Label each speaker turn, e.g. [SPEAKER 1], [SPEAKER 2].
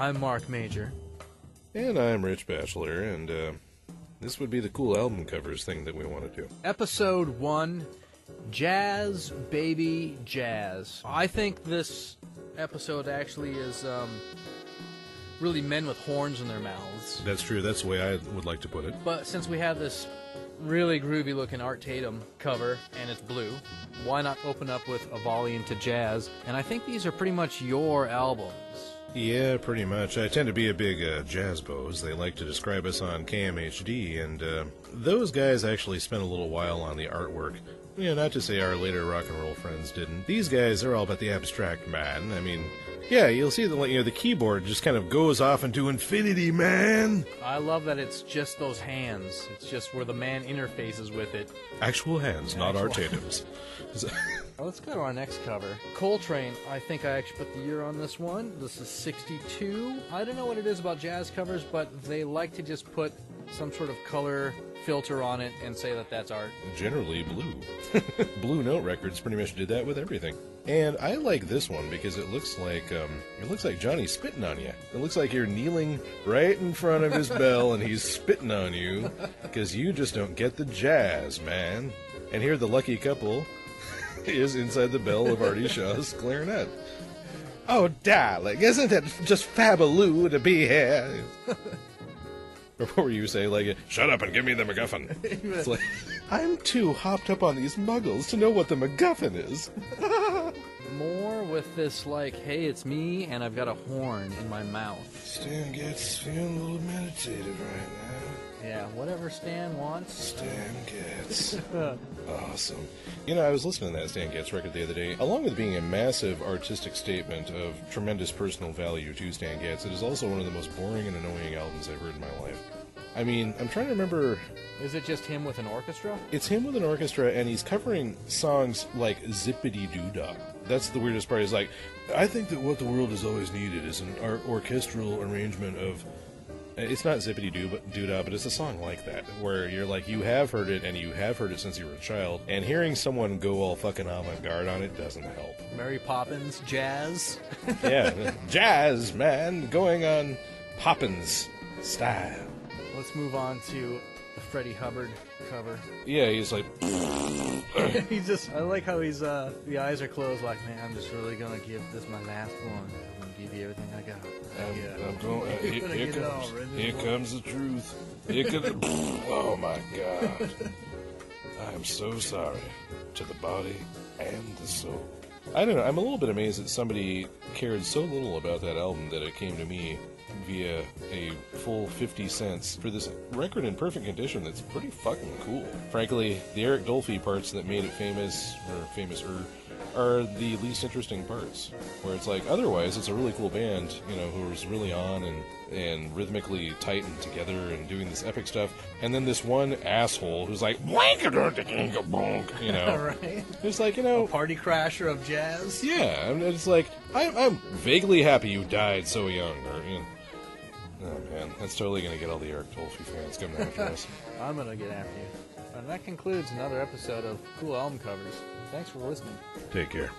[SPEAKER 1] I'm Mark Mager.
[SPEAKER 2] And I'm Rich Bachelor, and uh, this would be the cool album covers thing that we want to do.
[SPEAKER 1] Episode 1 Jazz Baby Jazz. I think this episode actually is um, really men with horns in their mouths.
[SPEAKER 2] That's true. That's the way I would like to put it.
[SPEAKER 1] But since we have this really groovy looking Art Tatum cover and it's blue, why not open up with a volley into jazz? And I think these are pretty much your albums.
[SPEAKER 2] Yeah, pretty much. I tend to be a big uh, bows. They like to describe us on KMHD, and uh, those guys actually spent a little while on the artwork. You know, not to say our later rock and roll friends didn't. These guys are all about the abstract, man. I mean, yeah, you'll see the you know the keyboard just kind of goes off into infinity, man.
[SPEAKER 1] I love that it's just those hands. It's just where the man interfaces with it.
[SPEAKER 2] Actual hands, not
[SPEAKER 1] Actual-
[SPEAKER 2] Art Tatum's.
[SPEAKER 1] Well, let's go to our next cover. Coltrane, I think I actually put the year on this one. This is 62. I don't know what it is about jazz covers, but they like to just put some sort of color filter on it and say that that's art.
[SPEAKER 2] generally blue. blue Note Records pretty much did that with everything. And I like this one because it looks like um, it looks like Johnny's spitting on you. It looks like you're kneeling right in front of his bell and he's spitting on you because you just don't get the jazz, man. And here the lucky couple is inside the bell of Artie Shaw's clarinet. Oh, darling, isn't it just fabulous to be here? Or what were you saying? Like, shut up and give me the MacGuffin. It's like, I'm too hopped up on these muggles to know what the MacGuffin is.
[SPEAKER 1] More with this, like, hey, it's me, and I've got a horn in my mouth.
[SPEAKER 2] Stan Getz feeling a little meditative right
[SPEAKER 1] Yeah, whatever Stan wants.
[SPEAKER 2] Stan Getz. awesome. You know, I was listening to that Stan Getz record the other day. Along with being a massive artistic statement of tremendous personal value to Stan Getz, it is also one of the most boring and annoying albums I've heard in my life. I mean, I'm trying to remember.
[SPEAKER 1] Is it just him with an orchestra?
[SPEAKER 2] It's him with an orchestra, and he's covering songs like Zippity Doo Dah. That's the weirdest part. Is like, I think that what the world has always needed is an or- orchestral arrangement of. It's not Zippity Doo but but it's a song like that where you're like, you have heard it, and you have heard it since you were a child, and hearing someone go all fucking avant-garde on it doesn't help.
[SPEAKER 1] Mary Poppins, jazz.
[SPEAKER 2] yeah, jazz man, going on Poppins style.
[SPEAKER 1] Let's move on to the Freddie Hubbard cover.
[SPEAKER 2] Yeah, he's like,
[SPEAKER 1] he just I like how he's uh the eyes are closed like man I'm just really gonna give this my last one. I'm gonna give you everything I got.
[SPEAKER 2] I'm,
[SPEAKER 1] yeah.
[SPEAKER 2] I'm going. Uh, here, here
[SPEAKER 1] all
[SPEAKER 2] comes. Here comes the truth. Here comes. oh my God! I am so sorry to the body and the soul. I don't know. I'm a little bit amazed that somebody cared so little about that album that it came to me via a full 50 cents for this record in perfect condition that's pretty fucking cool. Frankly, the Eric Dolphy parts that made it famous, or famous er, are the least interesting parts. Where it's like, otherwise, it's a really cool band, you know, who's really on and, and rhythmically tight and together and doing this epic stuff. And then this one asshole who's like, you know.
[SPEAKER 1] right.
[SPEAKER 2] It's like, you know,
[SPEAKER 1] Party crasher of jazz.
[SPEAKER 2] yeah, and it's like I'm, I'm vaguely happy you died so young. Or, you know, oh man, that's totally gonna get all the Eric Dolphy fans coming after us.
[SPEAKER 1] I'm gonna get after you. And that concludes another episode of Cool Album Covers. Thanks for listening.
[SPEAKER 2] Take care.